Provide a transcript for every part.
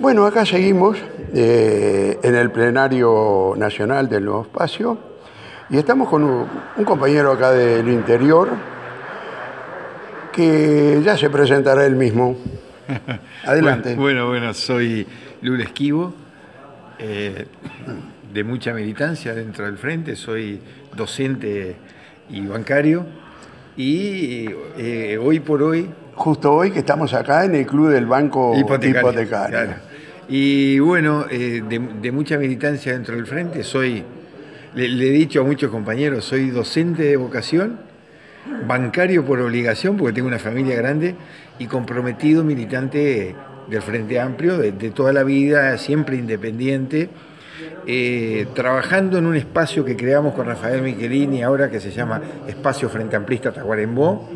Bueno, acá seguimos eh, en el plenario nacional del nuevo espacio y estamos con un, un compañero acá del interior que ya se presentará él mismo. Adelante. Bueno, bueno, soy Lula Esquivo, eh, de mucha militancia dentro del frente, soy docente y bancario y eh, hoy por hoy... Justo hoy que estamos acá en el Club del Banco Hipotecario. Claro. Y bueno, eh, de, de, mucha militancia dentro del frente, soy, le, le he dicho a muchos compañeros, soy docente de vocación, bancario por obligación, porque tengo una familia grande, y comprometido militante del Frente Amplio, de, de toda la vida, siempre independiente, eh, trabajando en un espacio que creamos con Rafael Michelini ahora que se llama Espacio Frente Amplista Tacuarembó,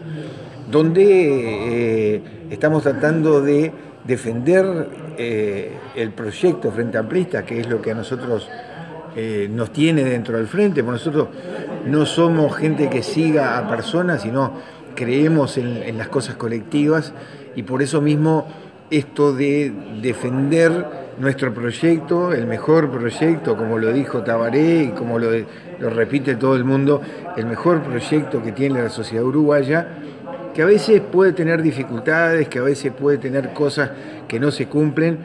donde eh, estamos tratando de defender eh, el proyecto Frente Amplista, que es lo que a nosotros nos tiene dentro del frente, porque nosotros no somos gente que siga a personas, sino creemos en las cosas colectivas y por eso mismo esto de defender nuestro proyecto, el mejor proyecto, como lo dijo Tabaré y como lo, lo, repite todo el mundo, el mejor proyecto que tiene la sociedad uruguaya, que a veces puede tener dificultades, que a veces puede tener cosas que no se cumplen,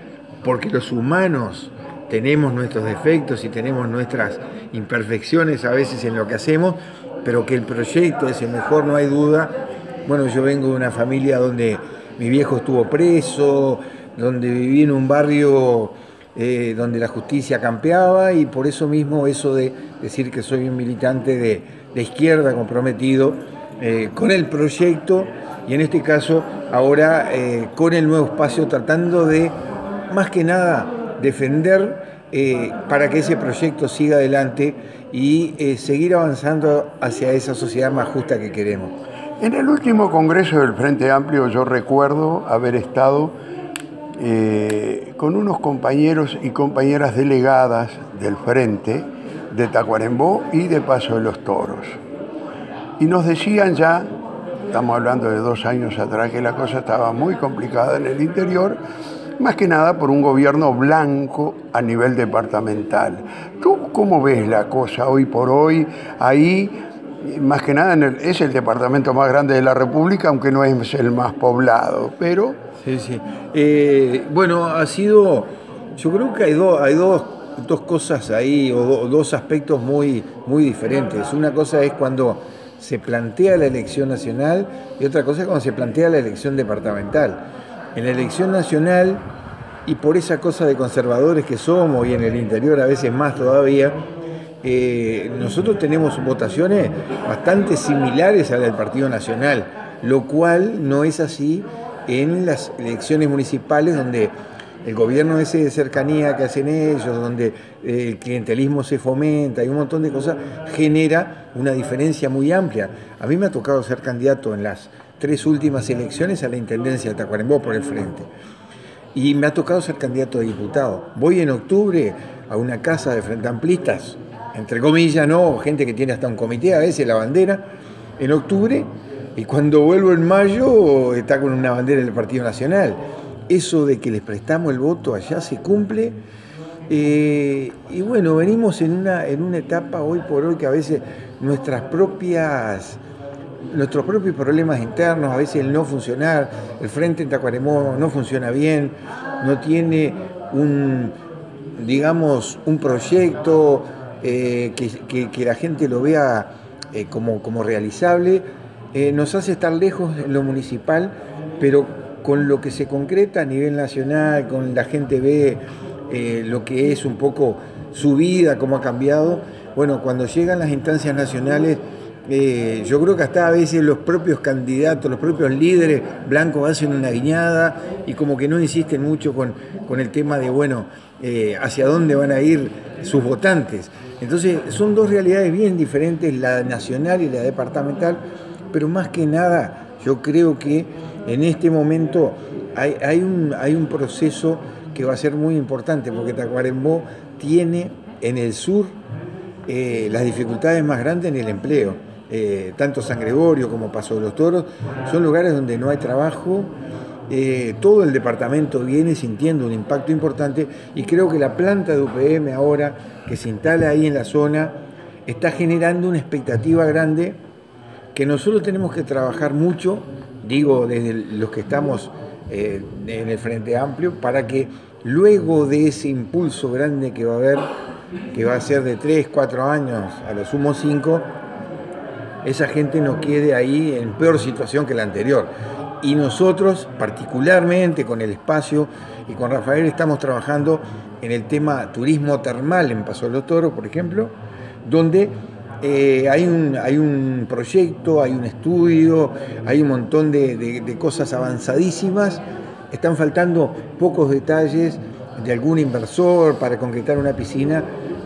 porque los humanos tenemos nuestros defectos y tenemos nuestras imperfecciones a veces en lo que hacemos, pero que el proyecto es el mejor, no hay duda. Bueno, yo vengo de una familia donde mi viejo estuvo preso, donde viví en un barrio eh, donde la justicia campeaba y por eso mismo eso de decir que soy un militante de, izquierda comprometido eh, con el proyecto y en este caso ahora eh, con el nuevo espacio tratando de más que nada defender para que ese proyecto siga adelante y seguir avanzando hacia esa sociedad más justa que queremos. En el último Congreso del Frente Amplio yo recuerdo haber estado eh, con unos compañeros y compañeras delegadas del Frente de Tacuarembó y de Paso de los Toros. Y nos decían ya, estamos hablando de dos años atrás, que la cosa estaba muy complicada en el interior, más que nada por un gobierno blanco a nivel departamental. ¿Tú cómo ves la cosa hoy por hoy ahí? Más que nada es el departamento más grande de la República, aunque no es el más poblado, pero... Sí, sí. Eh, bueno, ha sido, yo creo que hay, do, hay dos, dos cosas ahí, o do, dos aspectos muy, muy diferentes. Una cosa es cuando se plantea la elección nacional y otra cosa es cuando se plantea la elección departamental. En la elección nacional, y por esa cosa de conservadores que somos, y en el interior a veces más todavía, eh, nosotros tenemos votaciones bastante similares a la del Partido Nacional, lo cual no es así en las elecciones municipales donde el gobierno ese de cercanía que hacen ellos, donde el clientelismo se fomenta y un montón de cosas, genera una diferencia muy amplia. A mí me ha tocado ser candidato en las tres últimas elecciones a la Intendencia de Tacuarembó por el Frente. Y me ha tocado ser candidato a diputado. Voy en octubre a una casa de Frente Amplistas, entre comillas, ¿no? Gente que tiene hasta un comité, a veces la bandera, en octubre, y cuando vuelvo en mayo está con una bandera del Partido Nacional. Eso de que les prestamos el voto allá se cumple. Eh, y bueno, venimos en una, en una etapa hoy por hoy que a veces nuestras propias, nuestros propios problemas internos, a veces el no funcionar, el frente en Tacuarembó no funciona bien, no tiene un, digamos, un proyecto eh, que, la gente lo vea eh, como, como realizable. Eh, nos hace estar lejos en lo municipal, pero con lo que se concreta a nivel nacional, con la gente ve lo que es un poco su vida, cómo ha cambiado, bueno, cuando llegan las instancias nacionales, eh, yo creo que hasta a veces los propios candidatos, los propios líderes blancos hacen una guiñada y como que no insisten mucho con, con el tema de, bueno, eh, hacia dónde van a ir sus votantes. Entonces, son dos realidades bien diferentes, la nacional y la departamental, pero más que nada yo creo que en este momento hay, hay, un, hay un proceso que va a ser muy importante, porque Tacuarembó tiene en el sur eh, las dificultades más grandes en el empleo. Eh, tanto San Gregorio como Paso de los Toros son lugares donde no hay trabajo eh, todo el departamento viene sintiendo un impacto importante y creo que la planta de UPM ahora que se instala ahí en la zona está generando una expectativa grande que nosotros tenemos que trabajar mucho, digo desde los que estamos eh, en el Frente Amplio, para que luego de ese impulso grande que va a haber, que va a ser de 3, 4 años, a lo sumo 5, esa gente no quede ahí en peor situación que la anterior. Y nosotros, particularmente con el espacio y con Rafael, estamos trabajando en el tema turismo termal en Paso de los Toros, por ejemplo, donde eh, hay, un, hay un proyecto, hay un estudio, hay un montón de, cosas avanzadísimas. Están faltando pocos detalles de algún inversor para concretar una piscina,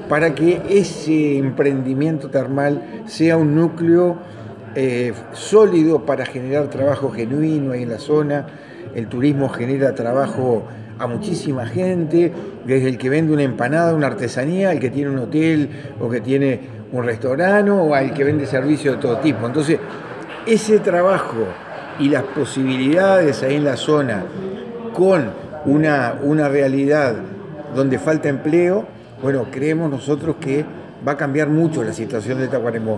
para que ese emprendimiento termal sea un núcleo eh, sólido para generar trabajo genuino ahí en la zona. El turismo genera trabajo a muchísima gente, desde el que vende una empanada, una artesanía, el que tiene un hotel o que tiene un restaurante o al que vende servicios de todo tipo. Entonces, ese trabajo y las posibilidades ahí en la zona con una, una realidad donde falta empleo, bueno, creemos nosotros que va a cambiar mucho la situación de Tacuarembó.